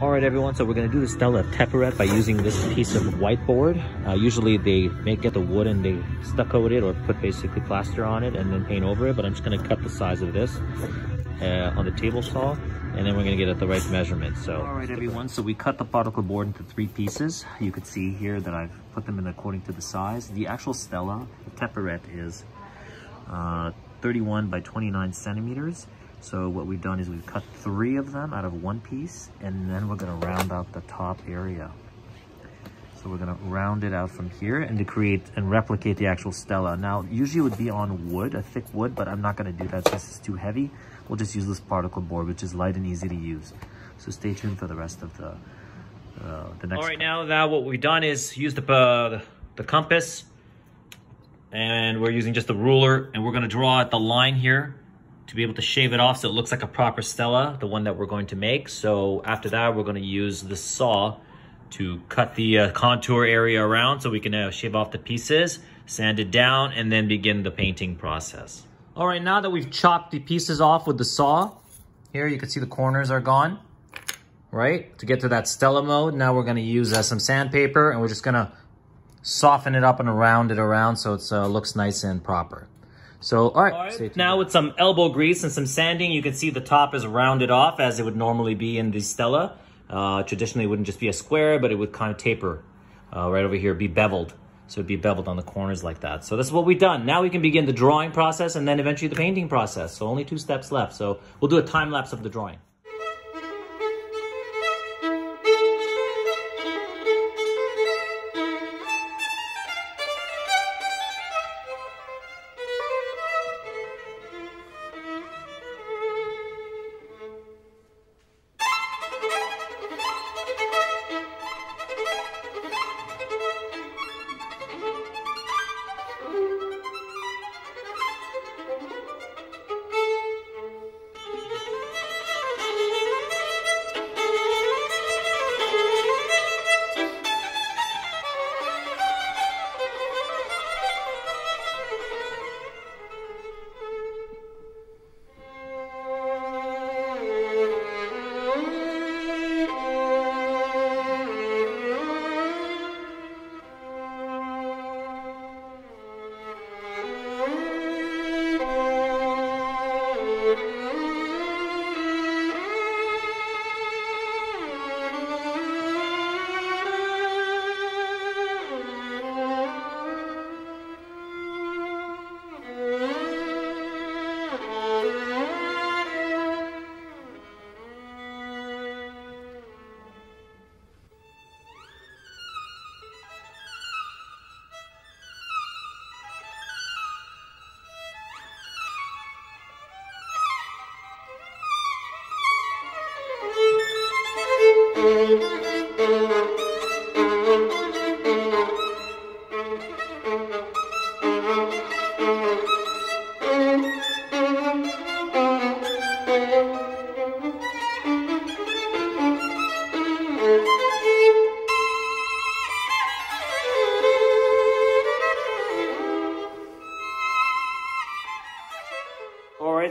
All right, everyone, so we're gonna do the Stela Taperet by using this piece of whiteboard. Uh, usually they make get the wood and they stucco it or put basically plaster on it and then paint over it, but I'm just gonna cut the size of this uh, on the table saw and then we're gonna get at the right measurement. So, all right, everyone, so we cut the particle board into three pieces. You can see here that I've put them in according to the size. The actual Stela, Taperet is uh, 31 by 29 centimeters so what we've done is we've cut three of them out of one piece and then we're gonna round out the top area. So we're gonna round it out from here and to create and replicate the actual Stela. Now, usually it would be on wood, a thick wood, but I'm not gonna do that this is too heavy. We'll just use this particle board, which is light and easy to use. So stay tuned for the rest of the, uh, the next. All right, now, now what we've done is use the, uh, the, the compass and we're using just a ruler and we're gonna draw the line here to be able to shave it off so it looks like a proper Stela, the one that we're going to make. So after that, we're gonna use the saw to cut the uh, contour area around so we can uh, shave off the pieces, sand it down, and then begin the painting process. All right, now that we've chopped the pieces off with the saw, here you can see the corners are gone, right? To get to that Stela mode, now we're gonna use uh, some sandpaper and we're just gonna soften it up and round it around so it uh, looks nice and proper. So, all right. All right. Now with some elbow grease and some sanding, you can see the top is rounded off as it would normally be in the Stela. Uh, traditionally, it wouldn't just be a square, but it would kind of taper uh, right over here, be beveled. So it'd be beveled on the corners like that. So this is what we've done. Now we can begin the drawing process and then eventually the painting process. So only two steps left. So we'll do a time lapse of the drawing.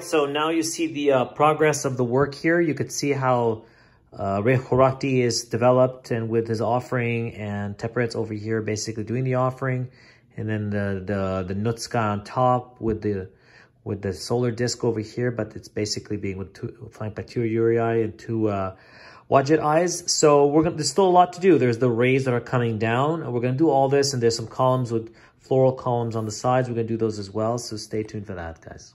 So now you see the uh, progress of the work here. You could see how uh, is developed and with his offering and Taperet's over here basically doing the offering. And then the, the, the Nutska on top with the with the solar disc over here, but it's basically being with two flank by two and two uh, Wadjet eyes. So we're gonna, there's still a lot to do. There's the rays that are coming down. And we're going to do all this, and there's some columns with floral columns on the sides. We're going to do those as well. So stay tuned for that, guys.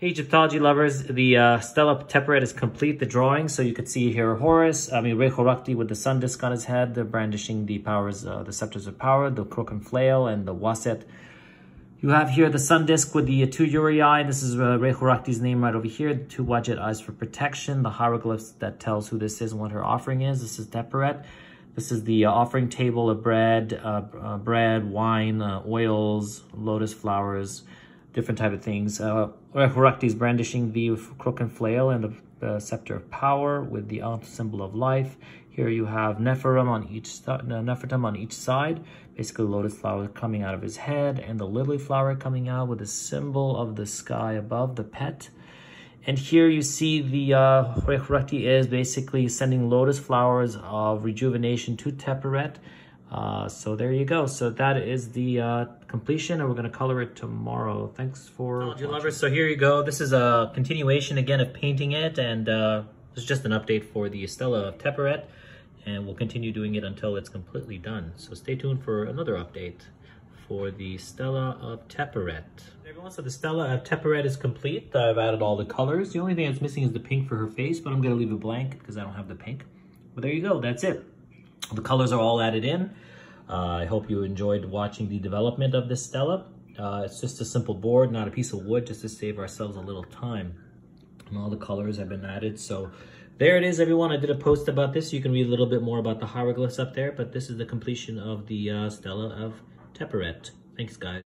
Hey Egyptology lovers, the uh, Stela Taperet is complete, the drawing. So you could see here Horus, I mean Re-Horakhty with the sun disk on his head, they're brandishing the powers, uh, the scepters of power, the crook and flail, and the waset. You have here the sun disk with the uh, two uraei. This is uh, Re-Horakhty's name right over here. The two Wadjet eyes for protection. The hieroglyphs that tells who this is and what her offering is. This is Taperet. This is the uh, offering table of bread, uh, uh, bread, wine, uh, oils, lotus flowers, different type of things. Uh, is brandishing the crook and flail and the uh, scepter of power with the symbol of life. Here you have Nephirim on each Nefertum on each side, basically lotus flower coming out of his head, and the lily flower coming out with a symbol of the sky above, the pet. And here you see the uh, is basically sending lotus flowers of rejuvenation to Taperet uh, so there you go. So that is the uh, completion and we're going to color it tomorrow. Thanks for oh, lovers. So here you go. This is a continuation again of painting it and uh, this is just an update for the Stela of Taperet and we'll continue doing it until it's completely done. So stay tuned for another update for the Stela of Taperet. Everyone, so the Stela of Taperet is complete. I've added all the colors. The only thing that's missing is the pink for her face, but I'm going to leave it blank because I don't have the pink. But there you go. That's it. The colors are all added in. Uh, I hope you enjoyed watching the development of this Stela. Uh, it's just a simple board, not a piece of wood, just to save ourselves a little time. And all the colors have been added. So there it is, everyone. I did a post about this. You can read a little bit more about the hieroglyphs up there, but this is the completion of the uh, Stela of Taperet. Thanks, guys.